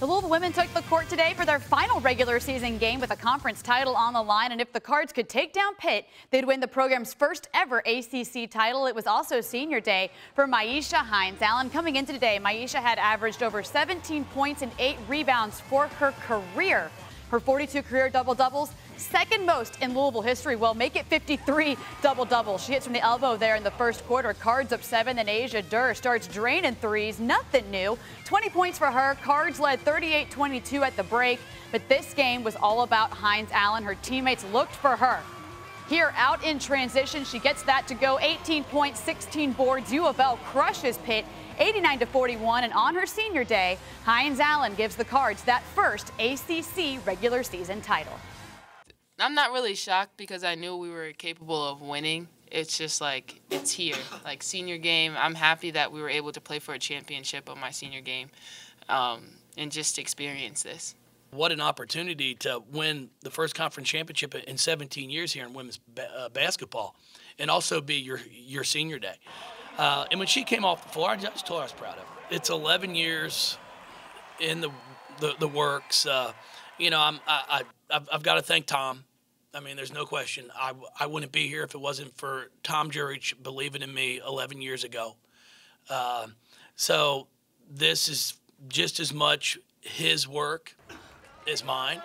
The Louisville women took the court today for their final regular season game with a conference title on the line. And if the Cards could take down Pitt, they'd win the program's first ever ACC title. It was also senior day for Myisha Hines Allen. Coming into today, Myisha had averaged over 17 points and eight rebounds for her career. Her 42 career double doubles, second most in Louisville history, will make it 53 double doubles. She hits from the elbow there in the first quarter. Cards up seven, then Asia Durr starts draining threes. Nothing new. 20 points for her. Cards led 38 22 at the break. But this game was all about Hines Allen. Her teammates looked for her. Here out in transition, she gets that to go 18 points, 16 boards. U of L crushes Pitt 89 to 41. And on her senior day, Hines Allen gives the Cards that first ACC regular season title. I'm not really shocked because I knew we were capable of winning. It's just like it's here. Like senior game, I'm happy that we were able to play for a championship on my senior game, um, and just experience this. What an opportunity to win the first conference championship in 17 years here in women's ba- uh, basketball, and also be your your senior day. Uh, and when she came off the floor, I just told her I was proud of her. It's 11 years in the the, the works. Uh, you know, I'm, I, I, I've, I've got to thank Tom. I mean, there's no question. I, I wouldn't be here if it wasn't for Tom Jurich believing in me 11 years ago. Uh, so this is just as much his work as mine.